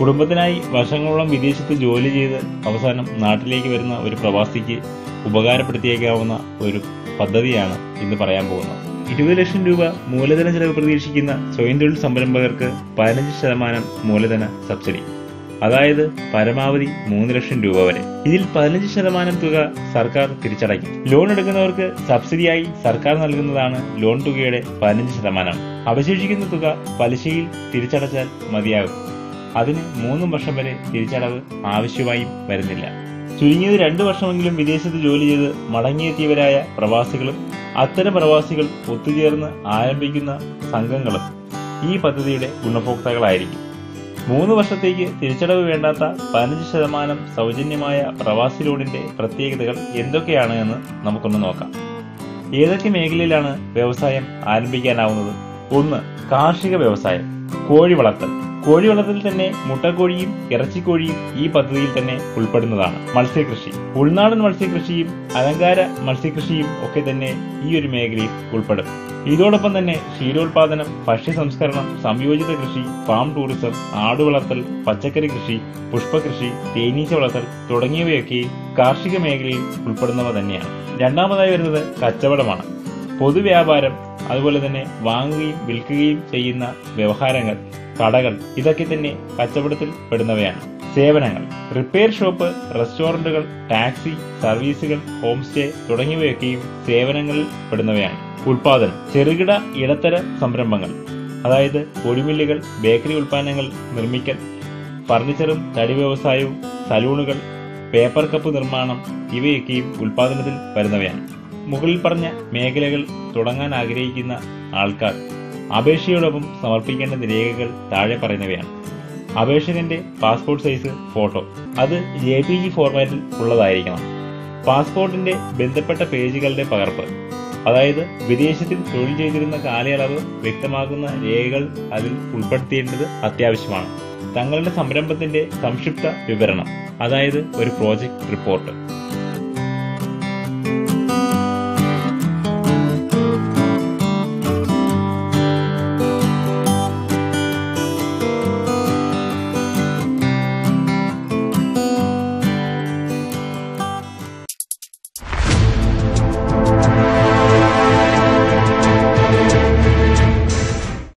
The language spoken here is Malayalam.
കുടുംബത്തിനായി വർഷങ്ങളോളം വിദേശത്ത് ജോലി ചെയ്ത് അവസാനം നാട്ടിലേക്ക് വരുന്ന ഒരു പ്രവാസിക്ക് ഉപകാരപ്പെടുത്തിയേക്കാവുന്ന ഒരു പദ്ധതിയാണ് ഇന്ന് പറയാൻ പോകുന്നത്. ഇരുപത് ലക്ഷം രൂപ മൂലധന ചെലവ് പ്രതീക്ഷിക്കുന്ന സ്വയം തൊഴിൽ സംരംഭകർക്ക് പതിനഞ്ച് ശതമാനം മൂലധന സബ്സിഡി. അതായത് പരമാവധി മൂന്ന് ലക്ഷം രൂപ വരെ. ഇതിൽ പതിനഞ്ച് ശതമാനം തുക സർക്കാർ തിരിച്ചടയ്ക്കും. ലോൺ എടുക്കുന്നവർക്ക് സബ്സിഡിയായി സർക്കാർ നൽകുന്നതാണ് ലോൺ തുകയുടെ പതിനഞ്ച് ശതമാനം. അവശേഷിക്കുന്ന തുക പലിശയിൽ തിരിച്ചടച്ചാൽ മതിയാകും. അതിന് മൂന്നും വർഷം വരെ തിരിച്ചടവ് ആവശ്യമായി വരുന്നില്ല. ചുരുങ്ങിയത് രണ്ടു വർഷമെങ്കിലും വിദേശത്ത് ജോലി ചെയ്ത് മടങ്ങിയെത്തിയവരായ പ്രവാസികളും അത്തരം പ്രവാസികൾ ഒത്തുചേർന്ന് ആരംഭിക്കുന്ന സംഘങ്ങളും ഈ പദ്ധതിയുടെ ഗുണഭോക്താക്കളായിരിക്കും. മൂന്ന് വർഷത്തേക്ക് തിരിച്ചടവ് വേണ്ടാത്ത പതിനഞ്ച് ശതമാനം സൗജന്യമായ പ്രവാസി ലോണിന്റെ പ്രത്യേകതകൾ എന്തൊക്കെയാണ് എന്ന് നമുക്കൊന്ന് നോക്കാം. ഏതൊക്കെ മേഖലയിലാണ് വ്യവസായം ആരംഭിക്കാനാവുന്നത്? ഒന്ന് കാർഷിക വ്യവസായം കോഴി വളർത്തൽ. കോഴി വളർത്തൽ തന്നെ മുട്ടക്കോഴിയും ഇറച്ചിക്കോഴിയും ഈ പദ്ധതിയിൽ തന്നെ ഉൾപ്പെടുന്നതാണ് മത്സ്യകൃഷി. ഉൾനാടൻ മത്സ്യകൃഷിയും അലങ്കാര മത്സ്യകൃഷിയും ഒക്കെ തന്നെ ഈ ഒരു മേഖലയിൽ ഉൾപ്പെടും. ഇതോടൊപ്പം തന്നെ ക്ഷീരോത്പാദനം ഭക്ഷ്യ സംസ്കരണം സംയോജിത കൃഷി ഫാം ടൂറിസം ആടുവളർത്തൽ പച്ചക്കറി കൃഷി പുഷ്പകൃഷി തേനീച്ച വളർത്തൽ തുടങ്ങിയവയൊക്കെ കാർഷിക മേഖലയിൽ ഉൾപ്പെടുന്നവ തന്നെയാണ്. രണ്ടാമതായി വരുന്നത് കച്ചവടമാണ്. പൊതുവ്യാപാരം അതുപോലെ തന്നെ വാങ്ങുകയും വിൽക്കുകയും ചെയ്യുന്ന വ്യവഹാരങ്ങൾ കടകൾ ഇതൊക്കെ തന്നെ കച്ചവടത്തിൽ പെടുന്നവയാണ്. സേവനങ്ങൾ റിപ്പയർ ഷോപ്പ് റെസ്റ്റോറന്റുകൾ ടാക്സി സർവീസുകൾ ഹോം സ്റ്റേ തുടങ്ങിയവയൊക്കെയും സേവനങ്ങളിൽ പെടുന്നവയാണ്. ഉൽപാദനം ചെറുകിട ഇടത്തര സംരംഭങ്ങൾ അതായത് പൊടിമില്ലുകൾ ബേക്കറി ഉൽപ്പന്നങ്ങൾ നിർമ്മിക്കൽ ഫർണിച്ചറും തടി വ്യവസായവും സലൂണുകൾ പേപ്പർ കപ്പ് നിർമ്മാണം ഇവയൊക്കെയും ഉൽപാദനത്തിൽ വരുന്നവയാണ്. മുകളിൽ പറഞ്ഞ മേഖലകൾ തുടങ്ങാൻ ആഗ്രഹിക്കുന്ന ആൾക്കാർ അപേക്ഷയോടൊപ്പം സമർപ്പിക്കേണ്ട രേഖകൾ താഴെ പറയുന്നവയാണ്. അപേക്ഷകന്റെ പാസ്പോർട്ട് സൈസ് ഫോട്ടോ. അത് ജെ പി ജി ഫോർമാറ്റിൽ ഉള്ളതായിരിക്കണം. പാസ്പോർട്ടിന്റെ ബന്ധപ്പെട്ട പേജുകളുടെ പകർപ്പ്. അതായത് വിദേശത്തിൽ തൊഴിൽ ചെയ്തിരുന്ന കാലയളവ് വ്യക്തമാക്കുന്ന രേഖകൾ അതിൽ ഉൾപ്പെടുത്തേണ്ടത് അത്യാവശ്യമാണ്. തങ്ങളുടെ സംരംഭത്തിന്റെ സംക്ഷിപ്ത വിവരണം. അതായത് ഒരു പ്രോജക്റ്റ് റിപ്പോർട്ട്.